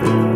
Bye.